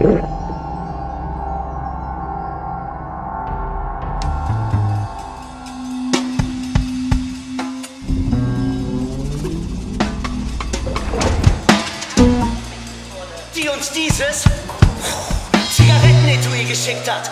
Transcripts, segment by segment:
Die uns dieses Zigarettenetui geschickt hat.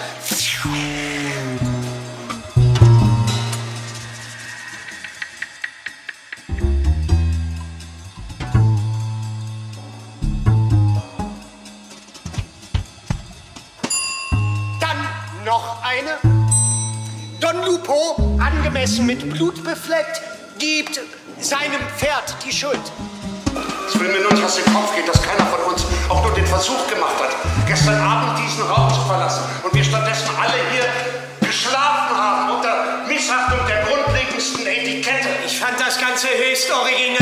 Noch eine. Don Lupo, angemessen mit Blut befleckt, gibt seinem Pferd die Schuld. Es will mir nur aus dem Kopf gehen, dass keiner von uns auch nur den Versuch gemacht hat, gestern Abend diesen Raum zu verlassen und wir stattdessen alle hier geschlafen haben unter Missachtung der grundlegendsten Etikette. Ich fand das Ganze höchst originell.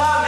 Amen.